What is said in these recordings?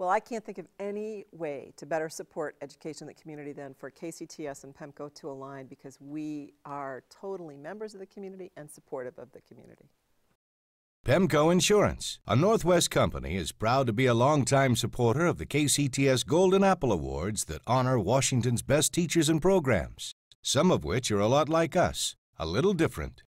Well, I can't think of any way to better support education in the community than for KCTS and PEMCO to align because we are totally members of the community and supportive of the community. PEMCO Insurance, a Northwest company, is proud to be a longtime supporter of the KCTS Golden Apple Awards that honor Washington's best teachers and programs, some of which are a lot like us, a little different.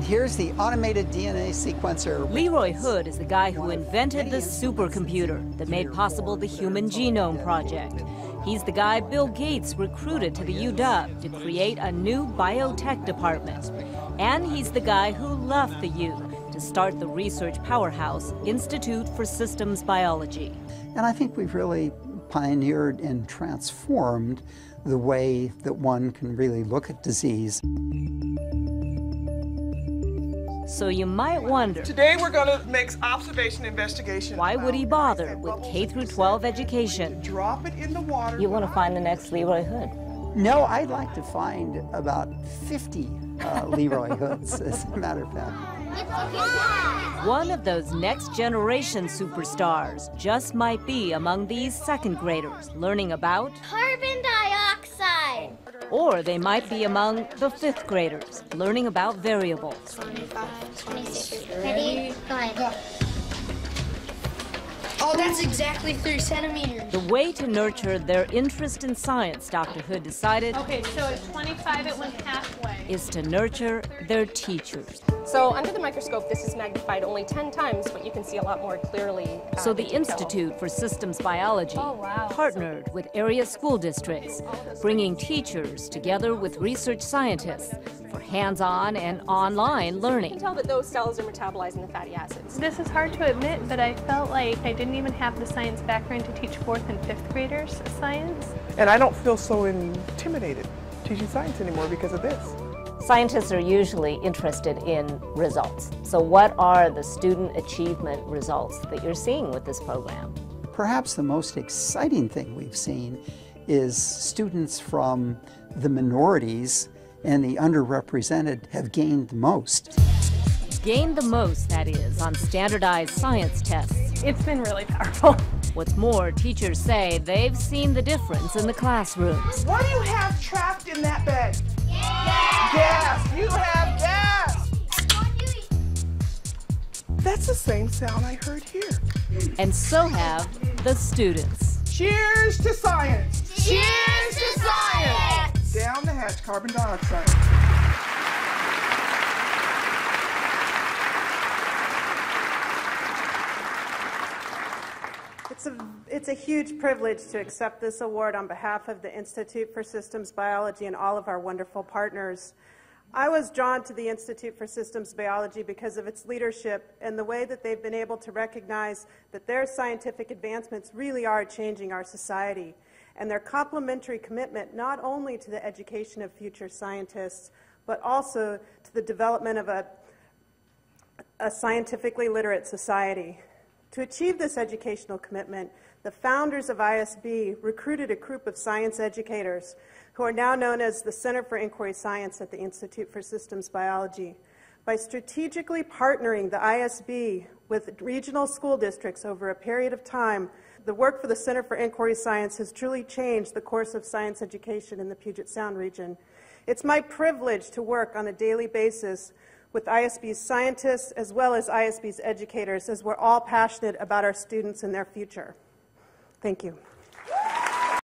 And here's the automated DNA sequencer. Leroy Hood is the guy who invented the supercomputer that made possible the Human Genome Project. He's the guy Bill Gates recruited to the UW to create a new biotech department. And he's the guy who left the U to start the research powerhouse, Institute for Systems Biology. And I think we've really pioneered and transformed the way that one can really look at disease. So you might wonder. Today we're going to make observation investigation. Why would he bother with K through 12 education? Drop it in the water. You want to find the next Leroy Hood? No, I'd like to find about 50 uh, Leroy Hoods, as a matter of fact. One of those next generation superstars just might be among these second graders learning about carbon dioxide. Or they might be among the fifth graders learning about variables. 25, 26. Ready? Go ahead. Oh, that's exactly three centimeters. The way to nurture their interest in science, Dr. Hood decided. Okay, so at 25 it went halfway. Is to nurture their teachers. So under the microscope, this is magnified only 10 times, but you can see a lot more clearly. Uh, so the Institute for Systems Biology oh, wow. partnered with area school districts, bringing teachers together with research scientists for hands-on and online learning. You can tell that those cells are metabolizing the fatty acids. This is hard to admit, but I felt like I didn't even have the science background to teach fourth and fifth graders science. And I don't feel so intimidated teaching science anymore because of this. Scientists are usually interested in results. So what are the student achievement results that you're seeing with this program? Perhaps the most exciting thing we've seen is students from the minorities and the underrepresented have gained the most. Gained the most, that is, on standardized science tests. It's been really powerful. What's more, teachers say they've seen the difference in the classrooms. What do you have trapped in that bag? Gas! Gas! You have gas! That's the same sound I heard here. And so have the students. Cheers to science! Cheers to science! Down the hatch, carbon dioxide. It's a, it's a huge privilege to accept this award on behalf of the Institute for Systems Biology and all of our wonderful partners. I was drawn to the Institute for Systems Biology because of its leadership and the way that they've been able to recognize that their scientific advancements really are changing our society, and their complementary commitment not only to the education of future scientists, but also to the development of a, a scientifically literate society. To achieve this educational commitment, the founders of ISB recruited a group of science educators who are now known as the Center for Inquiry Science at the Institute for Systems Biology. By strategically partnering the ISB with regional school districts over a period of time, the work for the Center for Inquiry Science has truly changed the course of science education in the Puget Sound region. It's my privilege to work on a daily basis with ISB's scientists as well as ISB's educators as we're all passionate about our students and their future. Thank you.